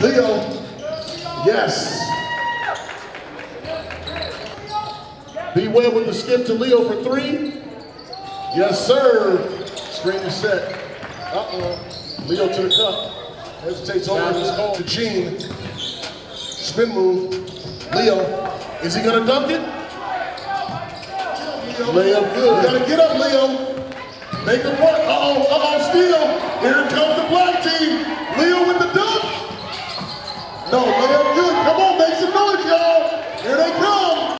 Lio. Yes. B Webb with the skip to Lio for three. Yes, sir. Screen is set. Uh-oh. Lio to the cup. Hesitates over this call to Gene. Spin move. Lio. Is he gonna dunk it? Layup good. You gotta get up, Lio. Make a work. Uh-oh, uh-oh, steal. Here comes Não, não é